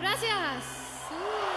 Gracias.